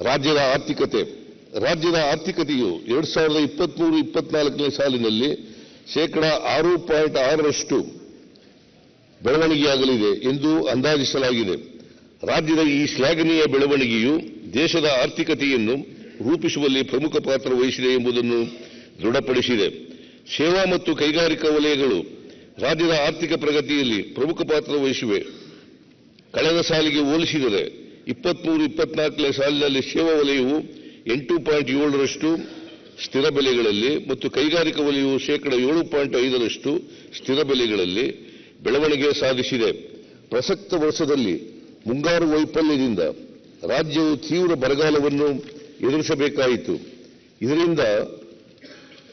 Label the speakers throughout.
Speaker 1: ರಾಜ್ಯದ ಆರ್ಥಿಕತೆ, ರಾಜ್ಯದ ಆರ್ಥಿಕತೆಯು ಎರಡ್ ಸಾವಿರದ ಇಪ್ಪತ್ಮೂರು, ಇಪ್ಪತ್ನಾಲ್ಕನೇ ಸಾಲಿನಲ್ಲಿ ಶೇಕಡ ಆರು ಪಾಯಿಂಟ್ ಆರರಷ್ಟು ಬೆಳವಣಿಗೆಯಾಗಲಿದೆ ಎಂದು ಅಂದಾಜಿಸಲಾಗಿದೆ. ರಾಜ್ಯದ ಈ ಶ್ಲಾಘನೀಯ ಬೆಳವಣಿಗೆಯು ದೇಶದ ಆರ್ಥಿಕತೆಯನ್ನು ರೂಪಿಸುವಲ್ಲಿ ಪ್ರಮುಖ ಪಾತ್ರ ವಹಿಸಿದೆ ಎಂಬುದನ್ನು ದೃಢಪಡಿಸಿದೆ. ಸೇವಾ ಮತ್ತು ಕೈಗಾರಿಕಾ ವಲಯಗಳು ರಾಜ್ಯದ ಆರ್ಥಿಕ ಪ್ರಗತಿಯಲ್ಲಿ ಪ್ರಮುಖ ಪಾತ್ರ ವಹಿಸಿವೆ. ಕಳೆದ ಸಾಲಿಗೆ ಹೋಲಿಸಿದರೆ ಇಪ್ಪತ್ಮೂರು, ಇಪ್ಪತ್ನಾಲ್ಕನೇ ಸಾಲಿನಲ್ಲಿ ಸೇವಾ ವಲಯವು ಎಂಟು ಪಾಯಿಂಟ್ ಏಳರಷ್ಟು ಸ್ಥಿರ ಬೆಲೆಗಳಲ್ಲಿ ಮತ್ತು ಕೈಗಾರಿಕಾ ವಲಯವು ಶೇಕಡ ಏಳು ಪಾಯಿಂಟ್ ಐದರಷ್ಟು ಸ್ಥಿರ ಬೆಲೆಗಳಲ್ಲಿ ಬೆಳವಣಿಗೆ ಸಾಧಿಸಿದೆ. ಪ್ರಸಕ್ತ ವರ್ಷದಲ್ಲಿ ಮುಂಗಾರು ವೈಫಲ್ಯದಿಂದ ರಾಜ್ಯವು ತೀವ್ರ ಬರಗಾಲವನ್ನು ಎದುರಿಸಬೇಕಾಯಿತು. ಇದರಿಂದ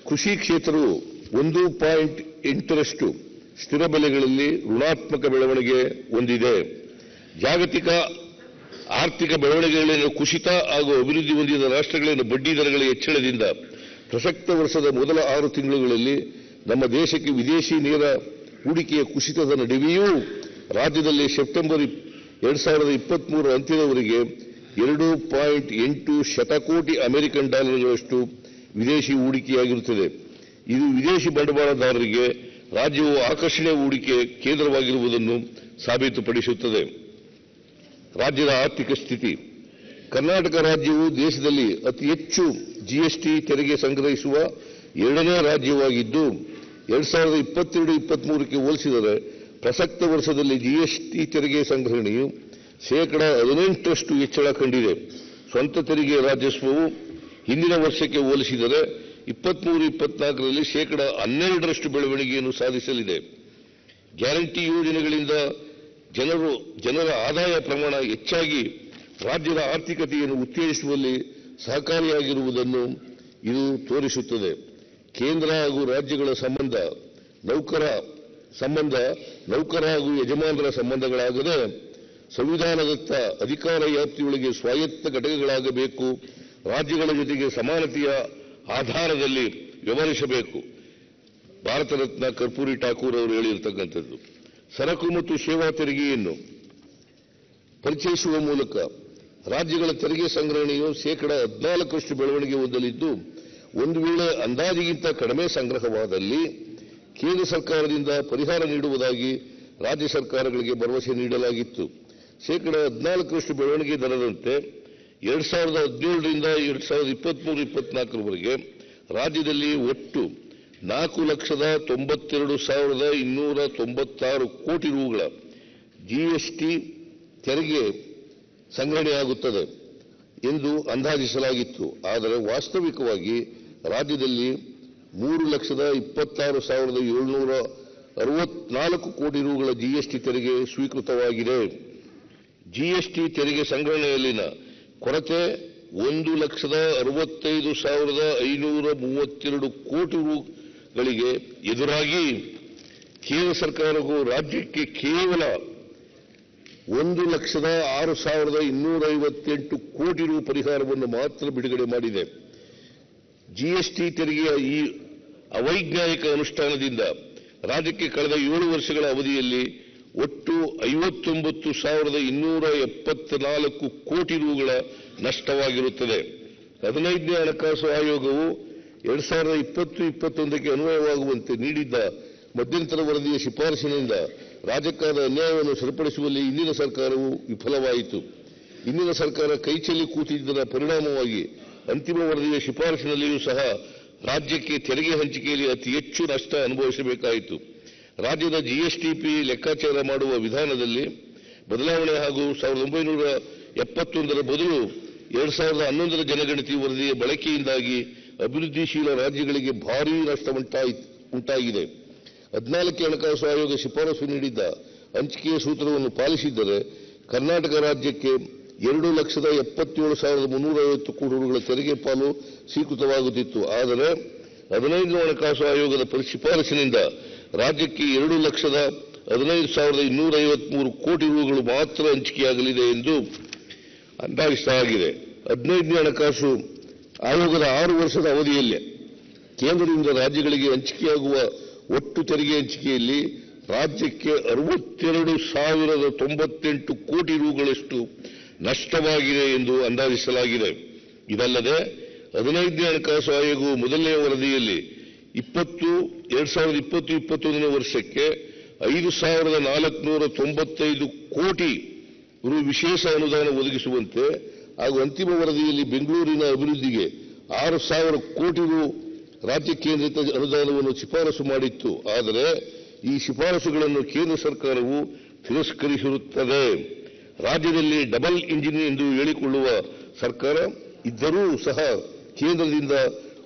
Speaker 1: ಕೃಷಿ ಕ್ಷೇತ್ರವು ಒಂದು ಪಾಯಿಂಟ್ ಎಂಟರಷ್ಟು ಸ್ಥಿರ ಬೆಲೆಗಳಲ್ಲಿ ಋಣಾತ್ಮಕ ಬೆಳವಣಿಗೆ ಹೊಂದಿದೆ. ಜಾಗತಿಕ ಆರ್ಥಿಕ ಬೆಳವಣಿಗೆಗಳಲ್ಲಿನ ಕುಸಿತ ಹಾಗೂ ಅಭಿವೃದ್ಧಿ ಹೊಂದಿದ ರಾಷ್ಟ್ರಗಳಲ್ಲಿನ ಬಡ್ಡಿ ದರಗಳ ಹೆಚ್ಚಳದಿಂದ ಪ್ರಸಕ್ತ ವರ್ಷದ ಮೊದಲ ಆರು ತಿಂಗಳುಗಳಲ್ಲಿ ನಮ್ಮ ದೇಶಕ್ಕೆ ವಿದೇಶಿ ನೇರ ಹೂಡಿಕೆಯ ಕುಸಿತದ ನಡುವೆಯೂ ರಾಜ್ಯದಲ್ಲಿ ಸೆಪ್ಟೆಂಬರ್ ಎರಡ್ ಸಾವಿರದ ಇಪ್ಪತ್ಮೂರು ಅಂತ್ಯದವರೆಗೆ ಎರಡು ಪಾಯಿಂಟ್ ಎಂಟು ಶತಕೋಟಿ ಅಮೆರಿಕನ್ ಡಾಲರ್ಗಳಷ್ಟು ವಿದೇಶಿ ಹೂಡಿಕೆಯಾಗಿರುತ್ತದೆ. ಇದು ವಿದೇಶಿ ಬಂಡವಾಳದಾರರಿಗೆ ರಾಜ್ಯವು ಆಕರ್ಷಣೆ ಹೂಡಿಕೆ ಕೇಂದ್ರವಾಗಿರುವುದನ್ನು ಸಾಬೀತುಪಡಿಸುತ್ತದೆ. ರಾಜ್ಯದ ಆರ್ಥಿಕ ಸ್ಥಿತಿ. ಕರ್ನಾಟಕ ರಾಜ್ಯವು ದೇಶದಲ್ಲಿ ಅತಿ ಹೆಚ್ಚು ಜಿಎಸ್ಟಿ ತೆರಿಗೆ ಸಂಗ್ರಹಿಸುವ ಎರಡನೇ ರಾಜ್ಯವಾಗಿದ್ದು, ಎರಡ್ ಸಾವಿರದ ಇಪ್ಪತ್ತೆರಡು ಇಪ್ಪತ್ಮೂರಕ್ಕೆ ಹೋಲಿಸಿದರೆ ಪ್ರಸಕ್ತ ವರ್ಷದಲ್ಲಿ ಜಿಎಸ್ಟಿ ತೆರಿಗೆ ಸಂಗ್ರಹಣೆಯು ಶೇಕಡ ಹದಿನೆಂಟರಷ್ಟು ಹೆಚ್ಚಳ ಕಂಡಿದೆ. ಸ್ವಂತ ತೆರಿಗೆ ರಾಜಸ್ವವು ಹಿಂದಿನ ವರ್ಷಕ್ಕೆ ಹೋಲಿಸಿದರೆ ಇಪ್ಪತ್ಮೂರು, ಇಪ್ಪತ್ನಾಲ್ಕರಲ್ಲಿ ಶೇಕಡ ಹನ್ನೆರಡರಷ್ಟು ಬೆಳವಣಿಗೆಯನ್ನು ಸಾಧಿಸಲಿದೆ. ಗ್ಯಾರಂಟಿ ಯೋಜನೆಗಳಿಂದ ಜನರು, ಜನರ ಆದಾಯ ಪ್ರಮಾಣ ಹೆಚ್ಚಾಗಿ ರಾಜ್ಯದ ಆರ್ಥಿಕತೆಯನ್ನು ಉತ್ತೇಜಿಸುವಲ್ಲಿ ಸಹಕಾರಿಯಾಗಿರುವುದನ್ನು ಇದು ತೋರಿಸುತ್ತದೆ. ಕೇಂದ್ರ ಹಾಗೂ ರಾಜ್ಯಗಳ ಸಂಬಂಧ ನೌಕರ ಸಂಬಂಧ, ನೌಕರ ಹಾಗೂ ಯಜಮಾನರ ಸಂಬಂಧಗಳಾಗದೆ ಸಂವಿಧಾನದತ್ತ ಅಧಿಕಾರ ವ್ಯಾಪ್ತಿಯೊಳಗೆ ಸ್ವಾಯತ್ತ ಘಟಕಗಳಾಗಬೇಕು. ರಾಜ್ಯಗಳ ಜೊತೆಗೆ ಸಮಾನತೆಯ ಆಧಾರದಲ್ಲಿ ವ್ಯವಹರಿಸಬೇಕು. ಭಾರತ ರತ್ನ ಕರ್ಪೂರಿ ಠಾಕೂರ್ ಅವರು ಹೇಳಿರ್ತಕ್ಕಂಥದ್ದು. ಸರಕು ಮತ್ತು ಸೇವಾ ತೆರಿಗೆಯನ್ನು ಪರಿಚಯಿಸುವ ಮೂಲಕ ರಾಜ್ಯಗಳ ತೆರಿಗೆ ಸಂಗ್ರಹಣೆಯು ಶೇಕಡ ಹದಿನಾಲ್ಕರಷ್ಟು ಬೆಳವಣಿಗೆ ಹೊಂದಲಿದ್ದು, ಒಂದು ವೇಳೆ ಅಂದಾಜಿಗಿಂತ ಕಡಿಮೆ ಸಂಗ್ರಹವಾದಲ್ಲಿ ಕೇಂದ್ರ ಸರ್ಕಾರದಿಂದ ಪರಿಹಾರ ನೀಡುವುದಾಗಿ ರಾಜ್ಯ ಸರ್ಕಾರಗಳಿಗೆ ಭರವಸೆ ನೀಡಲಾಗಿತ್ತು. ಶೇಕಡ ಹದಿನಾಲ್ಕರಷ್ಟು ಬೆಳವಣಿಗೆ ದರದಂತೆ ಎರಡು ಸಾವಿರದ ಹದಿನೇಳರಿಂದ ಎರಡು ಸಾವಿರದ ಇಪ್ಪತ್ಮೂರು, ಇಪ್ಪತ್ನಾಲ್ಕರವರೆಗೆ ರಾಜ್ಯದಲ್ಲಿ ಒಟ್ಟು ನಾಲ್ಕು ಲಕ್ಷದ ತೊಂಬತ್ತೆರಡು ಸಾವಿರದ ಇನ್ನೂರ ತೊಂಬತ್ತಾರು ಕೋಟಿ ರೂಗಳ ಜಿಎಸ್ಟಿ ತೆರಿಗೆ ಸಂಗ್ರಹಣೆಯಾಗುತ್ತದೆ ಎಂದು ಅಂದಾಜಿಸಲಾಗಿತ್ತು. ಆದರೆ ವಾಸ್ತವಿಕವಾಗಿ ರಾಜ್ಯದಲ್ಲಿ ಮೂರು ಲಕ್ಷದ ಇಪ್ಪತ್ತಾರು ಸಾವಿರದ ಏಳ್ನೂರ ಅರವತ್ನಾಲ್ಕು ಕೋಟಿ ರೂಗಳ ಜಿಎಸ್ಟಿ ತೆರಿಗೆ ಸ್ವೀಕೃತವಾಗಿದೆ. ಜಿಎಸ್ಟಿ ತೆರಿಗೆ ಸಂಗ್ರಹಣೆಯಲ್ಲಿನ ಕೊರತೆ ಒಂದು ಲಕ್ಷದ ಅರವತ್ತೈದು ಸಾವಿರದ ಐನೂರ ಮೂವತ್ತೆರಡು ಕೋಟಿ ರೂಗಳಿಗೆ ಎದುರಾಗಿ ಕೇಂದ್ರ ಸರ್ಕಾರವು ರಾಜ್ಯಕ್ಕೆ ಕೇವಲ ಒಂದು ಲಕ್ಷದ ಆರು ಸಾವಿರದ ಇನ್ನೂರ ಐವತ್ತೆಂಟು ಕೋಟಿ ರು ಪರಿಹಾರವನ್ನು ಮಾತ್ರ ಬಿಡುಗಡೆ ಮಾಡಿದೆ. ಜಿಎಸ್ಟಿ ತೆರಿಗೆಯ ಈ ಅವೈಜ್ಞಾನಿಕ ಅನುಷ್ಠಾನದಿಂದ ರಾಜ್ಯಕ್ಕೆ ಕಳೆದ ಏಳು ವರ್ಷಗಳ ಅವಧಿಯಲ್ಲಿ ಒಟ್ಟು ಐವತ್ತೊಂಬತ್ತು ಸಾವಿರದ ಇನ್ನೂರ ಎಪ್ಪತ್ನಾಲ್ಕು ಕೋಟಿ ರೂಗಳ ನಷ್ಟವಾಗಿರುತ್ತದೆ. ಹದಿನೈದನೇ ಹಣಕಾಸು ಆಯೋಗವು ಎರಡ್ ಸಾವಿರದ ಇಪ್ಪತ್ತು, ಇಪ್ಪತ್ತೊಂದಕ್ಕೆ ಅನ್ವಯವಾಗುವಂತೆ ನೀಡಿದ್ದ ಮಧ್ಯಂತರ ವರದಿಯ ಶಿಫಾರಸಿನಿಂದ ರಾಜಕಾರಣದ ಅನ್ಯಾಯವನ್ನು ಸರಿಪಡಿಸುವಲ್ಲಿ ಇಂದಿನ ಸರ್ಕಾರವು ವಿಫಲವಾಯಿತು. ಇಂದಿನ ಸರ್ಕಾರ ಕೈಚೆಲ್ಲಿ ಕೂತಿದ್ದರ ಪರಿಣಾಮವಾಗಿ ಅಂತಿಮ ವರದಿಯ ಶಿಫಾರಸಿನಲ್ಲಿಯೂ ಸಹ ರಾಜ್ಯಕ್ಕೆ ತೆರಿಗೆ ಹಂಚಿಕೆಯಲ್ಲಿ ಅತಿ ಹೆಚ್ಚು ನಷ್ಟ ಅನುಭವಿಸಬೇಕಾಯಿತು. ರಾಜ್ಯದ ಜಿಎಸ್ಟಿಪಿ ಲೆಕ್ಕಾಚಾರ ಮಾಡುವ ವಿಧಾನದಲ್ಲಿ ಬದಲಾವಣೆ ಹಾಗೂ ಸಾವಿರದ ಒಂಬೈನೂರ ಎಪ್ಪತ್ತೊಂದರ ಬದಲು ಎರಡ್ ಸಾವಿರದ ಹನ್ನೊಂದರ ಜನಗಣತಿ ವರದಿಯ ಬಳಕೆಯಿಂದಾಗಿ ಅಭಿವೃದ್ಧಿಶೀಲ ರಾಜ್ಯಗಳಿಗೆ ಭಾರೀ ನಷ್ಟ ಉಂಟಾಗಿದೆ. ಹದಿನಾಲ್ಕೇ ಹಣಕಾಸು ಆಯೋಗ ಶಿಫಾರಸು ನೀಡಿದ್ದ ಹಂಚಿಕೆಯ ಸೂತ್ರವನ್ನು ಪಾಲಿಸಿದ್ದರೆ ಕರ್ನಾಟಕ ರಾಜ್ಯಕ್ಕೆ ಎರಡು ಲಕ್ಷದ ಎಪ್ಪತ್ತೇಳು ಸಾವಿರದ ಮುನ್ನೂರ ಐವತ್ತು ಕೋಟಿ ರೂಗಳ ತೆರಿಗೆ ಪಾಲು ಸ್ವೀಕೃತವಾಗುತ್ತಿತ್ತು. ಆದರೆ ಹದಿನೈದನೇ ಹಣಕಾಸು ಆಯೋಗದ ಶಿಫಾರಸಿನಿಂದ ರಾಜ್ಯಕ್ಕೆ ಎರಡು ಲಕ್ಷದ ಹದಿನೈದು ಸಾವಿರದ ಇನ್ನೂರ ಐವತ್ಮೂರು ಕೋಟಿ ರೂಗಳು ಮಾತ್ರ ಹಂಚಿಕೆಯಾಗಲಿದೆ ಎಂದು ಅಂದಾಜಿಸಲಾಗಿದೆ. ಹದಿನೈದನೇ ಹಣಕಾಸು ಆಯೋಗದ ಆರು ವರ್ಷದ ಅವಧಿಯಲ್ಲಿ ಕೇಂದ್ರದಿಂದ ರಾಜ್ಯಗಳಿಗೆ ಹಂಚಿಕೆಯಾಗುವ ಒಟ್ಟು ತೆರಿಗೆ ಹಂಚಿಕೆಯಲ್ಲಿ ರಾಜ್ಯಕ್ಕೆ ಅರವತ್ತೆರಡು ಸಾವಿರದ ತೊಂಬತ್ತೆಂಟು ಕೋಟಿ ರೂಗಳಷ್ಟು ನಷ್ಟವಾಗಿದೆ ಎಂದು ಅಂದಾಜಿಸಲಾಗಿದೆ. ಇದಲ್ಲದೆ ಹದಿನೈದನೇ ಹಣಕಾಸು ಆಯೋಗವು ಮೊದಲನೇ ವರದಿಯಲ್ಲಿ ಇಪ್ಪತ್ತು, ಎರಡ್ ಸಾವಿರದ ಇಪ್ಪತ್ತು, ಇಪ್ಪತ್ತೊಂದನೇ ವರ್ಷಕ್ಕೆ ಐದು ಸಾವಿರದ ನಾಲ್ಕುನೂರ ತೊಂಬತ್ತೈದು ಕೋಟಿ ರು ವಿಶೇಷ ಅನುದಾನ ಒದಗಿಸುವಂತೆ ಹಾಗೂ ಅಂತಿಮ ವರದಿಯಲ್ಲಿ ಬೆಂಗಳೂರಿನ ಅಭಿವೃದ್ಧಿಗೆ ಆರು ಸಾವಿರ ಕೋಟಿ ರು ರಾಜ್ಯ ಕೇಂದ್ರಿತ ಅನುದಾನವನ್ನು ಶಿಫಾರಸು ಮಾಡಿತ್ತು. ಆದರೆ ಈ ಶಿಫಾರಸುಗಳನ್ನು ಕೇಂದ್ರ ಸರ್ಕಾರವು ತಿರಸ್ಕರಿಸಿರುತ್ತದೆ. ರಾಜ್ಯದಲ್ಲಿ ಡಬಲ್ ಇಂಜಿನ್ ಎಂದು ಹೇಳಿಕೊಳ್ಳುವ ಸರ್ಕಾರ ಇದ್ದರೂ ಸಹ ಕೇಂದ್ರದಿಂದ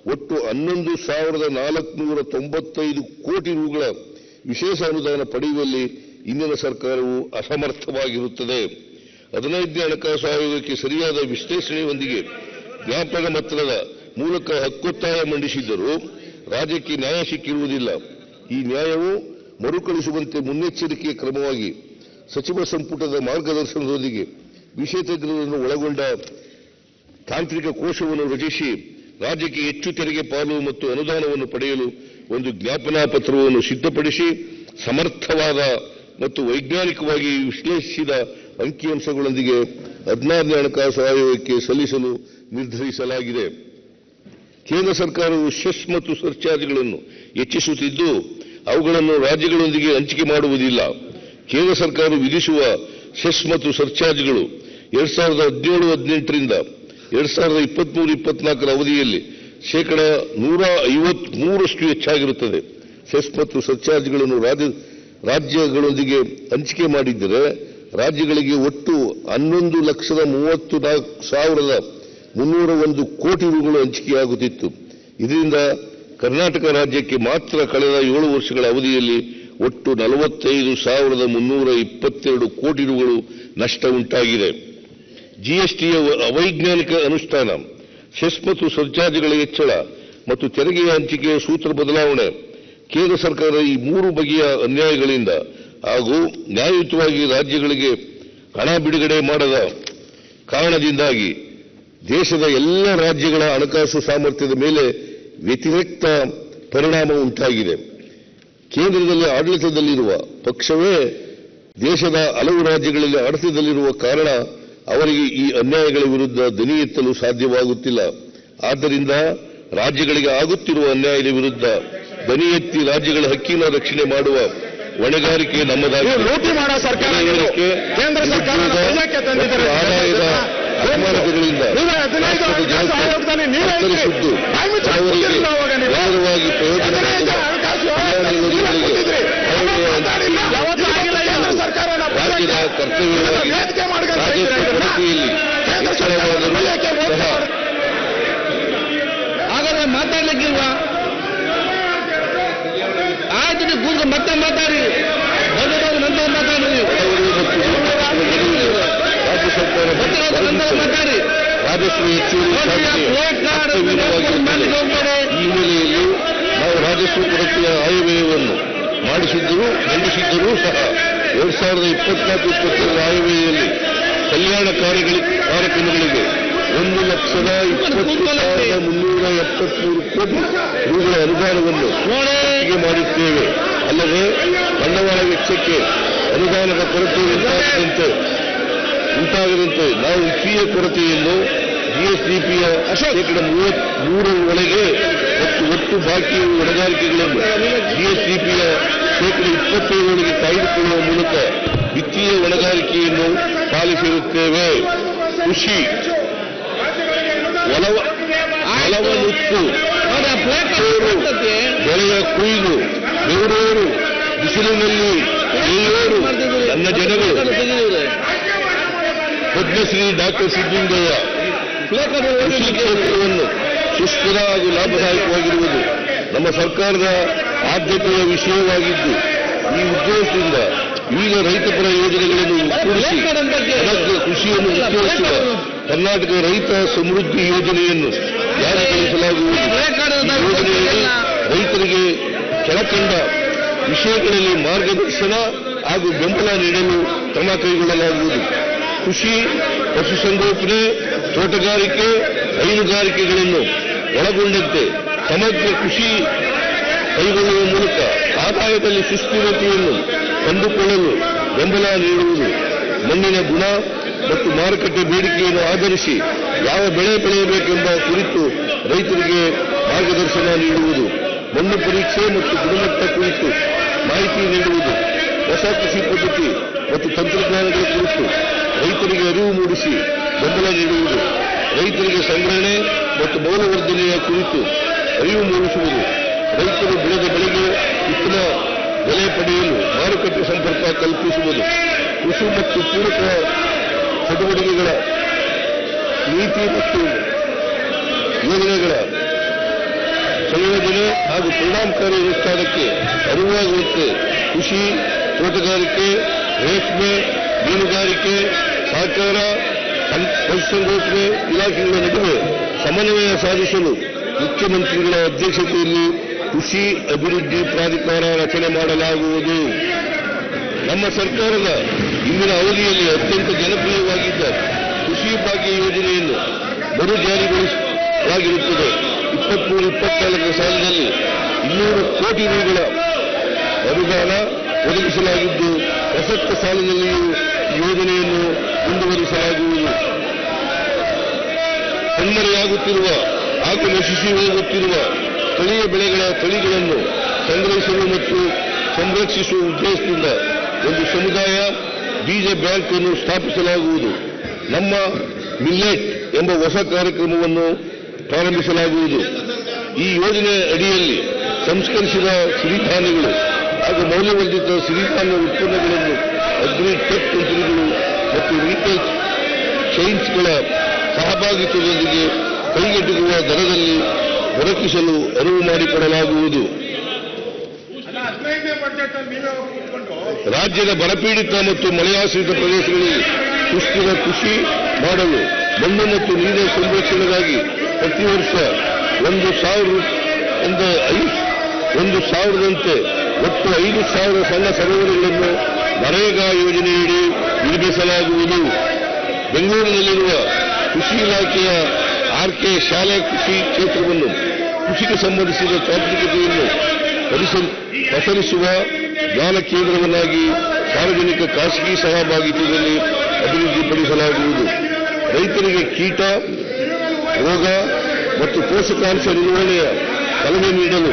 Speaker 1: ಒಟ್ಟು ಹನ್ನೊಂದು ಸಾವಿರದ ನಾಲ್ಕುನೂರ ತೊಂಬತ್ತೈದು ಕೋಟಿ ರುಗಳ ವಿಶೇಷ ಅನುದಾನ ಪಡೆಯುವಲ್ಲಿ ಇಂದಿನ ಸರ್ಕಾರವು ಅಸಮರ್ಥವಾಗಿರುತ್ತದೆ. ಹದಿನೈದನೇ ಹಣಕಾಸು ಆಯೋಗಕ್ಕೆ ಸರಿಯಾದ ವಿಶ್ಲೇಷಣೆಯೊಂದಿಗೆ ಜ್ಞಾಪಕ ಮತದ ಮೂಲಕ ಹಕ್ಕೊತ್ತಾಯ ಮಂಡಿಸಿದ್ದರೂ ರಾಜ್ಯಕ್ಕೆ ನ್ಯಾಯ ಸಿಕ್ಕಿರುವುದಿಲ್ಲ. ಈ ನ್ಯಾಯವು ಮರುಕಳಿಸುವಂತೆ ಮುನ್ನೆಚ್ಚರಿಕೆ ಕ್ರಮವಾಗಿ ಸಚಿವ ಸಂಪುಟದ ಮಾರ್ಗದರ್ಶನದೊಂದಿಗೆ ವಿಷಯ ತಜ್ಞರನ್ನು ಒಳಗೊಂಡ ತಾಂತ್ರಿಕ ಕೋಶವನ್ನು ರಚಿಸಿ ರಾಜ್ಯಕ್ಕೆ ಹೆಚ್ಚು ತೆರಿಗೆ ಪಾಲು ಮತ್ತು ಅನುದಾನವನ್ನು ಪಡೆಯಲು ಒಂದು ಜ್ಞಾಪನಾ ಪತ್ರವನ್ನು ಸಿದ್ಧಪಡಿಸಿ ಸಮರ್ಥವಾದ ಮತ್ತು ವೈಜ್ಞಾನಿಕವಾಗಿ ವಿಶ್ಲೇಷಿಸಿದ ಅಂಕಿಅಂಶಗಳೊಂದಿಗೆ ಹದಿನಾರನೇ ಹಣಕಾಸು ಆಯೋಗಕ್ಕೆ ಸಲ್ಲಿಸಲು ನಿರ್ಧರಿಸಲಾಗಿದೆ. ಕೇಂದ್ರ ಸರ್ಕಾರವು ಸೆಸ್ ಮತ್ತು ಸರ್ಚಾರ್ಜ್ಗಳನ್ನು ಹೆಚ್ಚಿಸುತ್ತಿದ್ದು, ಅವುಗಳನ್ನು ರಾಜ್ಯಗಳೊಂದಿಗೆ ಹಂಚಿಕೆ ಮಾಡುವುದಿಲ್ಲ. ಕೇಂದ್ರ ಸರ್ಕಾರ ವಿಧಿಸುವ ಸೆಸ್ ಮತ್ತು ಸರ್ಚಾರ್ಜ್ಗಳು ಎರಡ್ ಸಾವಿರದ ಹದಿನೇಳು ಹದಿನೆಂಟರಿಂದ ಎರಡ್ ಸಾವಿರದ ಇಪ್ಪತ್ಮೂರು ಇಪ್ಪತ್ನಾಲ್ಕರ ಅವಧಿಯಲ್ಲಿ ಶೇಕಡ ನೂರ ಐವತ್ಮೂರಷ್ಟು ಹೆಚ್ಚಾಗಿರುತ್ತದೆ. ಸೆಸ್ ಮತ್ತು ಸರ್ಚಾರ್ಜ್ಗಳನ್ನು ರಾಜ್ಯ, ರಾಜ್ಯಗಳೊಂದಿಗೆ ಹಂಚಿಕೆ ಮಾಡಿದ್ದರೆ ರಾಜ್ಯಗಳಿಗೆ ಒಟ್ಟು ಹನ್ನೊಂದು ಲಕ್ಷದ ಮೂವತ್ತು ನಾಲ್ಕು ಸಾವಿರದ ಮುನ್ನೂರ ಒಂದು ಕೋಟಿ ರುಗಳು ಹಂಚಿಕೆಯಾಗುತ್ತಿತ್ತು. ಇದರಿಂದ ಕರ್ನಾಟಕ ರಾಜ್ಯಕ್ಕೆ ಮಾತ್ರ ಕಳೆದ ಏಳು ವರ್ಷಗಳ ಅವಧಿಯಲ್ಲಿ ಒಟ್ಟು ನಲವತ್ತೈದು ಸಾವಿರದ ಮುನ್ನೂರ ಇಪ್ಪತ್ತೆರಡು ಕೋಟಿ ರುಗಳು ನಷ್ಟ ಉಂಟಾಗಿದೆ ಜಿಎಸ್ಟಿಯ ಅವೈಜ್ಞಾನಿಕ ಅನುಷ್ಠಾನ ಸೆಸ್ ಮತ್ತು ಸರ್ಚಾರ್ಜ್ಗಳ ಹೆಚ್ಚಳ ಮತ್ತು ತೆರಿಗೆಯ ಹಂಚಿಕೆಯ ಸೂತ್ರ ಬದಲಾವಣೆ, ಕೇಂದ್ರ ಸರ್ಕಾರ ಈ ಮೂರು ಬಗೆಯ ಅನ್ಯಾಯಗಳಿಂದ ಹಾಗೂ ನ್ಯಾಯಯುತವಾಗಿ ರಾಜ್ಯಗಳಿಗೆ ಹಣ ಬಿಡುಗಡೆ ಮಾಡದ ಕಾರಣದಿಂದಾಗಿ ದೇಶದ ಎಲ್ಲ ರಾಜ್ಯಗಳ ಹಣಕಾಸು ಸಾಮರ್ಥ್ಯದ ಮೇಲೆ ವ್ಯತಿರಿಕ್ತ ಪರಿಣಾಮ ಉಂಟಾಗಿದೆ. ಕೇಂದ್ರದಲ್ಲಿ ಆಡಳಿತದಲ್ಲಿರುವ ಪಕ್ಷವೇ ದೇಶದ ಹಲವು ರಾಜ್ಯಗಳಲ್ಲಿ ಆಡಳಿತದಲ್ಲಿರುವ ಕಾರಣ ಅವರಿಗೆ ಈ ಅನ್ಯಾಯಗಳ ವಿರುದ್ಧ ದನಿ ಎತ್ತಲು ಸಾಧ್ಯವಾಗುತ್ತಿಲ್ಲ. ಆದ್ದರಿಂದ ರಾಜ್ಯಗಳಿಗೆ ಆಗುತ್ತಿರುವ ಅನ್ಯಾಯದ ವಿರುದ್ಧ ದನಿ ಎತ್ತಿ ರಾಜ್ಯಗಳ ಹಕ್ಕಿನ ರಕ್ಷಣೆ ಮಾಡುವ ಹೊಣೆಗಾರಿಕೆ
Speaker 2: ನಮ್ಮದಾಗಿ.
Speaker 1: ನಮ್ಮದಾಗಿದೆ
Speaker 2: ಲೂಟಿ ಮಾಡೋ ಸರ್ಕಾರ. ಕೇಂದ್ರ ಸರ್ಕಾರ
Speaker 1: ಆದಾಯದ. ನೇರವಾಗಿ ಪ್ರಯೋಜನ ರಾಜ್ಯದ ಸಹ
Speaker 3: ಹಾಗಾದ್ರೆ ಮಾತಾಡ್ಲಿಕ್ಕಿಲ್ವಾ? ಆಯ್ತು ಕೂತು ಮತ್ತೆ ಮಾತಾಡಿ. ಬಂದದಾಗ ನಂತರ ಮಾತಾಡಿ. ನಂತರ ಮಾತಾಡಿ.
Speaker 1: ರಾಜಸ್ವ. ಈ ಹಿನ್ನೆಲೆಯಲ್ಲಿ ನಾವು ರಾಜಸ್ವ ಕೊರತೆಯ ಆಯವ್ಯಯವನ್ನು ಮಾಡಿಸಿದ್ದರೂ ಮಂಡಿಸಿದ್ದರೂ ಸಹ ಎರಡ್ ಸಾವಿರದ ಇಪ್ಪತ್ನಾಲ್ಕು ಕಲ್ಯಾಣ ಕಾರ್ಯಕ್ರಮಗಳಿಗೆ ಒಂದು ಲಕ್ಷದ ಇಪ್ಪತ್ತು ಸಾವಿರದ ಮುನ್ನೂರ ಎಪ್ಪತ್ಮೂರು ಕೋಟಿ ರುಗಳ ಅನುದಾನವನ್ನು
Speaker 3: ನೋಡಿ
Speaker 1: ಮಾಡುತ್ತೇವೆ ಅಲ್ಲದೆ ಬಂಡವಾಳ ವೆಚ್ಚಕ್ಕೆ ಅನುದಾನದ ಕೊರತೆ ಉಂಟಾಗದಂತೆ ಉಂಟಾಗದಂತೆ ನಾವು ವಿತ್ತೀಯ ಕೊರತೆಯನ್ನು ಜಿಎಸ್ಡಿಪಿಯ ಶೇಕಡ ಮೂರರ ಒಳಗೆ ಮತ್ತು ಒಟ್ಟು ಬಾಕಿ ಹೊಣೆಗಾರಿಕೆಗಳನ್ನು ಜಿಎಸ್ಡಿಪಿಯ ಶೇಕಡ ಇಪ್ಪತ್ತೈದರೊಳಗೆ ಕಾಯ್ದುಕೊಳ್ಳುವ ಮೂಲಕ ವಿತ್ತೀಯ ಹೊಣೆಗಾರಿಕೆಯನ್ನು ಪಾಲಿಸಿರುತ್ತೇವೆ. ಕೃಷಿ, ಒಲವ ಬೆಳೆಯ ಕುಯ್ದು ಬೆಂಗಳೂರು ಬಿಸಿಲಿನಲ್ಲಿ ಎಲ್ಲರೂ ನನ್ನ ಜನಗಳು
Speaker 3: ತೆಗೆದಿದೆ.
Speaker 1: ಪದ್ಮಶ್ರೀ ಡಾಕ್ಟರ್
Speaker 3: ಸಿದ್ದಿಂಗಯ್ಯ.
Speaker 1: ಕೃಷಿ ಕ್ಷೇತ್ರವನ್ನು ಸುಸ್ಥಿರ ಹಾಗೂ ಲಾಭದಾಯಕವಾಗಿರುವುದು ನಮ್ಮ ಸರ್ಕಾರದ ಆದ್ಯತೆಯ ವಿಷಯವಾಗಿದ್ದು ಈ ಉದ್ದೇಶದಿಂದ ವಿವಿಧ ರೈತಪರ ಯೋಜನೆಗಳನ್ನು
Speaker 3: ಅಂತ
Speaker 1: ಕೃಷಿಯನ್ನು ಉತ್ತೇಜಿಸುವ ಕರ್ನಾಟಕ ರೈತ ಸಮೃದ್ಧಿ ಯೋಜನೆಯನ್ನು ಜಾರಿಗೊಳಿಸಲಾಗುವುದು ಯೋಜನೆಯಲ್ಲಿ ರೈತರಿಗೆ ಕೆಳಕಂಡ ವಿಷಯಗಳಲ್ಲಿ ಮಾರ್ಗದರ್ಶನ ಹಾಗೂ ಬೆಂಬಲ ನೀಡಲು ಕ್ರಮ ಕೈಗೊಳ್ಳಲಾಗುವುದು. ಕೃಷಿ ಪಶುಸಂಗೋಪನೆ ತೋಟಗಾರಿಕೆ ಹೈನುಗಾರಿಕೆಗಳನ್ನು ಒಳಗೊಂಡಂತೆ ಸಮಗ್ರ ಕೃಷಿ ಕೈಗೊಳ್ಳುವ ಮೂಲಕ ಆದಾಯದಲ್ಲಿ ಸುಸ್ಥಿರತೆಯನ್ನು ಕಂಡುಕೊಳ್ಳಲು ಬೆಂಬಲ ನೀಡುವುದು ಮಣ್ಣಿನ ಗುಣ ಮತ್ತು ಮಾರುಕಟ್ಟೆ ಬೇಡಿಕೆಯನ್ನು ಆಧರಿಸಿ ಯಾವ ಬೆಳೆ ಬೆಳೆಯಬೇಕೆಂಬ ಕುರಿತು ರೈತರಿಗೆ ಮಾರ್ಗದರ್ಶನ ನೀಡುವುದು, ಮಣ್ಣು ಪರೀಕ್ಷೆ ಮತ್ತು ಗುಣಮಟ್ಟ ಕುರಿತು ಮಾಹಿತಿ ನೀಡುವುದು, ಹೊಸ ಕೃಷಿ ಪದ್ಧತಿ ಮತ್ತು ತಂತ್ರಜ್ಞಾನಗಳ ಕುರಿತು ರೈತರಿಗೆ ಅರಿವು ಮೂಡಿಸಿ ಬೆಂಬಲ ನೀಡುವುದು, ರೈತರಿಗೆ ಸಂಗ್ರಹಣೆ ಮತ್ತು ಮೌಲ್ಯವರ್ಧನೆಯ ಕುರಿತು ಅರಿವು ಮೂಡಿಸುವುದು. ರೈತರು ಬೆಳೆದ ಬೆಳೆಗೆ ಉತ್ತಮ ಬೆಲೆ ಪಡೆಯಲು ಮಾರುಕಟ್ಟೆ ಸಂಪರ್ಕ ಕಲ್ಪಿಸುವುದು ಕೃಷಿ ಮತ್ತು ಪೂರಕ ಚಟುವಟಿಕೆಗಳ ನೀತಿ ಮತ್ತು ಯೋಜನೆಗಳ ಸಂಯೋಜನೆ ಹಾಗೂ ಪರಿಣಾಮಕಾರಿ ಅನುಷ್ಠಾನಕ್ಕೆ ಅರಿವಾಗುವಂತೆ ಕೃಷಿ ತೋಟಗಾರಿಕೆ, ರೇಷ್ಮೆ, ಮೀನುಗಾರಿಕೆ, ಸಹಕಾರ ಪಶುಸಂಗೋಪನೆ ಇಲಾಖೆಗಳ ನಡುವೆ ಸಮನ್ವಯ ಸಾಧಿಸಲು ಮುಖ್ಯಮಂತ್ರಿಗಳ ಅಧ್ಯಕ್ಷತೆಯಲ್ಲಿ ಕೃಷಿ ಅಭಿವೃದ್ಧಿ ಪ್ರಾಧಿಕಾರ ರಚನೆ ಮಾಡಲಾಗುವುದು. ನಮ್ಮ ಸರ್ಕಾರದ ಇಂದಿನ ಅವಧಿಯಲ್ಲಿ ಅತ್ಯಂತ ಜನಪ್ರಿಯವಾಗಿದ್ದ ಕೃಷಿ ಭಾಗ್ಯ ಯೋಜನೆಯನ್ನು ಮರು ಜಾರಿಗೊಳಿಸಲಾಗಿರುತ್ತದೆ ಇಪ್ಪತ್ಮೂರು ಇಪ್ಪತ್ನಾಲ್ಕರ ಸಾಲಿನಲ್ಲಿ ಇನ್ನೂರು ಕೋಟಿ ರೂಗಳ ಅನುದಾನ ಒದಗಿಸಲಾಗಿದ್ದು, ಪ್ರಸಕ್ತ ಸಾಲಿನಲ್ಲಿಯೂ ಯೋಜನೆಯನ್ನು ಮುಂದುವರಿಸಲಾಗುವುದು. ಕಣ್ಮರೆಯಾಗುತ್ತಿರುವ ನಶಿಸಿ ಹೋಗುತ್ತಿರುವ ಸ್ಥಳೀಯ ಬೆಳೆಗಳ ತಳಿಗಳನ್ನು ಸಂಗ್ರಹಿಸಲು ಮತ್ತು ಸಂರಕ್ಷಿಸುವ ಉದ್ದೇಶದಿಂದ ಒಂದು ಸಮುದಾಯ ಬೀಜ ಬ್ಯಾಂಕ್ ಅನ್ನು ಸ್ಥಾಪಿಸಲಾಗುವುದು. ನಮ್ಮ ಮಿಲ್ಲೆಟ್ ಎಂಬ ಹೊಸ ಕಾರ್ಯಕ್ರಮವನ್ನು ಪ್ರಾರಂಭಿಸಲಾಗುವುದು. ಈ ಯೋಜನೆ ಅಡಿಯಲ್ಲಿ ಸಂಸ್ಕರಿಸಿದ ಸಿರಿಧಾನ್ಯಗಳು ಹಾಗೂ ಮೌಲ್ಯವರ್ಧಿತ ಸಿರಿಧಾನ್ಯ ಉತ್ಪನ್ನಗಳನ್ನು ಅಗ್ರಿ ಟೆಕ್ ಕಂಪನಿಗಳು ಮತ್ತು ರಿಟೇಲ್ ಚೈನ್ಸ್ಗಳ ಸಹಭಾಗಿತ್ವದೊಂದಿಗೆ ಕೈಗೆಟುಕುವ ದರದಲ್ಲಿ ದೊರಕಿಸಲು ಅನುವು ಮಾಡಿಕೊಡಲಾಗುವುದು. ರಾಜ್ಯದ ಬರಪೀಡಿತ ಮತ್ತು ಮಳೆಯಾಶ್ರಿತ ಪ್ರದೇಶಗಳಲ್ಲಿ ಸುಸ್ಥಿರ ಕೃಷಿ ಮಾಡಲು ಮಣ್ಣು ಮತ್ತು ನೀರಿನ ಸಂರಕ್ಷಣೆಗಾಗಿ ಪ್ರತಿ ವರ್ಷ ಒಂದು ಸಾವಿರ ಒಂದು ಸಾವಿರದಂತೆ ಒಟ್ಟು ಐದು ಸಾವಿರ ಸಣ್ಣ ಸರೋವರಗಳನ್ನು ನರೇಗಾ ಯೋಜನೆಯಡಿ ನಿರ್ಮಿಸಲಾಗುವುದು. ಬೆಂಗಳೂರಿನಲ್ಲಿರುವ ಕೃಷಿ ಇಲಾಖೆಯ ಆರ್ಕೆ ಶಾಲೆ ಕೃಷಿ ಕ್ಷೇತ್ರವನ್ನು ಕೃಷಿಗೆ ಸಂಬಂಧಿಸಿದ ತಾಂತ್ರಿಕತೆಯನ್ನು ಪಸರಿಸುವ ಜ್ಞಾನ ಕೇಂದ್ರವನ್ನಾಗಿ ಸಾರ್ವಜನಿಕ ಖಾಸಗಿ ಸಹಭಾಗಿತ್ವದಲ್ಲಿ ಅಭಿವೃದ್ಧಿಪಡಿಸಲಾಗುವುದು. ರೈತರಿಗೆ ಕೀಟ, ರೋಗ ಮತ್ತು ಪೋಷಕಾಂಶ ನಿರ್ವಹಣೆಯ ಸಲಹೆ ನೀಡಲು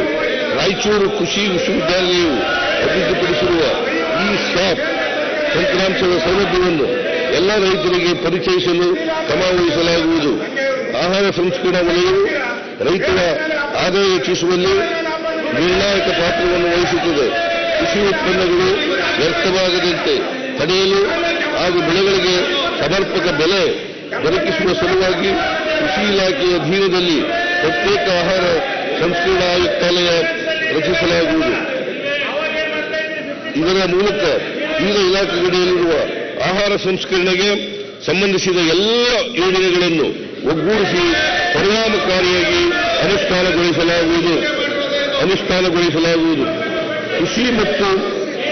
Speaker 1: ರಾಯಚೂರು ಕೃಷಿ ವಿಶ್ವವಿದ್ಯಾಲಯವು ಅಭಿವೃದ್ಧಿಪಡಿಸಿರುವ ಈ ಸ್ಟಾಪ್ ತಂತ್ರಾಂಶದ ಸೌಲಭ್ಯವನ್ನು ಎಲ್ಲ ರೈತರಿಗೆ ಪರಿಚಯಿಸಲು ಕ್ರಮ ವಹಿಸಲಾಗುವುದು. ಆಹಾರ ಸಂಸ್ಕರಣಾ ವಲಯವು ರೈತರ ಆದಾಯ ಹೆಚ್ಚಿಸುವಲ್ಲಿ ನಿರ್ಣಾಯಕ ಪಾತ್ರವನ್ನು ವಹಿಸುತ್ತದೆ. ಕೃಷಿ ಉತ್ಪನ್ನಗಳು ವ್ಯರ್ಥವಾಗದಂತೆ ತಡೆಯಲು ಹಾಗೂ ಬೆಳೆಗಳಿಗೆ ಸಮರ್ಪಕ ಬೆಲೆ ದೊರಕಿಸುವ ಸಲುವಾಗಿ ಕೃಷಿ ಇಲಾಖೆಯ ಅಧೀನದಲ್ಲಿ ಪ್ರತ್ಯೇಕ ಆಹಾರ ಸಂಸ್ಕರಣಾ ಆಯುಕ್ತಾಲಯ ರಚಿಸಲಾಗುವುದು. ಇದರ ಮೂಲಕ ವಿವಿಧ ಇಲಾಖೆಗಳಲ್ಲಿರುವ ಆಹಾರ ಸಂಸ್ಕರಣೆಗೆ ಸಂಬಂಧಿಸಿದ ಎಲ್ಲ ಯೋಜನೆಗಳನ್ನು ಒಗ್ಗೂಡಿಸಿ ಪರಿಣಾಮಕಾರಿಯಾಗಿ ಅನುಷ್ಠಾನಗೊಳಿಸಲಾಗುವುದು ಅನುಷ್ಠಾನಗೊಳಿಸಲಾಗುವುದು. ಕೃಷಿ ಮತ್ತು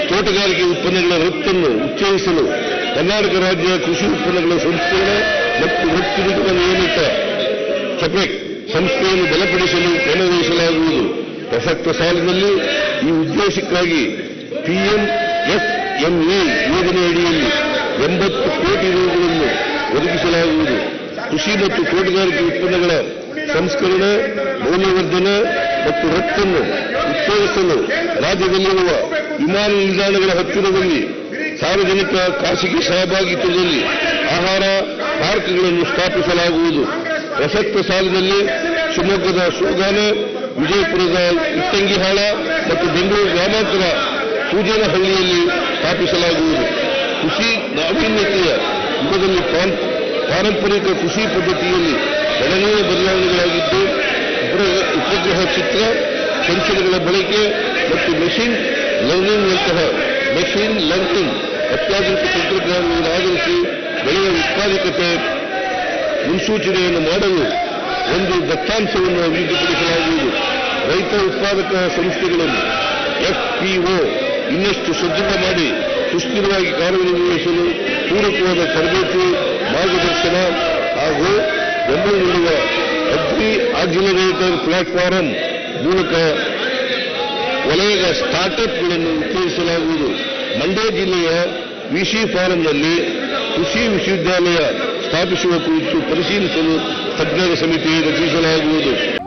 Speaker 1: ತೋಟಗಾರಿಕೆ ಉತ್ಪನ್ನಗಳ ರಫ್ತನ್ನು ಉತ್ತೇಜಿಸಲು ಕರ್ನಾಟಕ ರಾಜ್ಯ ಕೃಷಿ ಉತ್ಪನ್ನಗಳ ಸಂಸ್ಕರಣೆ ಮತ್ತು ರಫ್ತು ನಿಯಮಿತ ಸಪೆಕ್ ಸಂಸ್ಥೆಯನ್ನು ಬಲಪಡಿಸಲು ಕ್ರಮವಹಿಸಲಾಗುವುದು ಪ್ರಸಕ್ತ ಸಾಲಿನಲ್ಲಿ ಈ ಉದ್ದೇಶಕ್ಕಾಗಿ ಪಿಎಂ ಎಸ್ಎಂಇ ಯೋಜನೆ ಅಡಿಯಲ್ಲಿ ಎಂಬತ್ತು ಕೋಟಿ ರೂಗಳನ್ನು ಒದಗಿಸಲಾಗುವುದು. ಕೃಷಿ ಮತ್ತು ತೋಟಗಾರಿಕೆ ಉತ್ಪನ್ನಗಳ ಸಂಸ್ಕರಣೆ, ಮೌಲ್ಯವರ್ಧನೆ ಮತ್ತು ರಫ್ತನ್ನು ಉತ್ತೇಜಿಸಲು ರಾಜ್ಯದಲ್ಲಿರುವ ವಿಮಾನ ನಿಲ್ದಾಣಗಳ ಹತ್ತಿರದಲ್ಲಿ ಸಾರ್ವಜನಿಕ ಖಾಸಗಿ ಸಹಭಾಗಿತ್ವದಲ್ಲಿ ಆಹಾರ ಪಾರ್ಕ್ಗಳನ್ನು ಸ್ಥಾಪಿಸಲಾಗುವುದು. ಪ್ರಸಕ್ತ ಸಾಲಿನಲ್ಲಿ ಶಿವಮೊಗ್ಗದ ಸೋಗಾನೆ, ವಿಜಯಪುರದ ಇಟ್ಟಂಗಿಹಾಳ ಮತ್ತು ಬೆಂಗಳೂರು ಗ್ರಾಮಾಂತರ ಸೂಜನಹಳ್ಳಿಯಲ್ಲಿ ಸ್ಥಾಪಿಸಲಾಗುವುದು. ಕೃಷಿ ನಾವೀನ್ಯತೆಯ ಯುಗದಲ್ಲಿ ಪಾರಂಪರಿಕ ಕೃಷಿ ಪದ್ಧತಿಯಲ್ಲಿ ಗಣನೀಯ ಬದಲಾವಣೆಗಳಾಗಿದ್ದು ಉಪಗ್ರಹ ಚಿತ್ರ, ಸಂಚಲನಗಳ ಬಳಕೆ ಮತ್ತು ಮೆಷಿನ್ ಲರ್ನಿಂಗ್ನಂತಹ ಮೆಷಿನ್ ಲರ್ನಿಂಗ್ ಅತ್ಯಾಧುನಿಕ ತಂತ್ರಜ್ಞಾನಗಳನ್ನು ಆಧರಿಸಿ ಬೆಳೆಯ ಉತ್ಪಾದಕತೆ ಮುನ್ಸೂಚನೆಯನ್ನು ಮಾಡಲು ಒಂದು ದತ್ತಾಂಶವನ್ನು ಅಭಿವೃದ್ಧಿಪಡಿಸಲಾಗುವುದು. ರೈತ ಉತ್ಪಾದಕ ಸಂಸ್ಥೆಗಳನ್ನು ಎಫ್ಪಿಒ ಇನ್ನಷ್ಟು ಸದೃಢ ಮಾಡಿ ಸುಸ್ಥಿರವಾಗಿ ಕಾರ್ಯನಿರ್ವಹಿಸಲು ಪೂರಕವಾದ ತರಬೇತಿ ಮಾರ್ಗದರ್ಶನ ಹಾಗೂ ಬೆಂಬಲ ನೀಡುವ ಅಗ್ರಿ ಆಕ್ಸಿಲರೇಟರ್ ಪ್ಲಾಟ್ಫಾರಂ ಮೂಲಕ ವಲಯದ ಸ್ಟಾರ್ಟ್ಅಪ್ಗಳನ್ನು ಉತ್ತೇಜಿಸಲಾಗುವುದು. ಮಂಡ್ಯ ಜಿಲ್ಲೆಯ ವಿಶಿ ಫಾರಂನಲ್ಲಿ ಕೃಷಿ ವಿಶ್ವವಿದ್ಯಾಲಯ ಸ್ಥಾಪಿಸುವ ಕುರಿತು ಪರಿಶೀಲಿಸಲು ತಜ್ಞರ ಸಮಿತಿ ರಚಿಸಲಾಗುವುದು.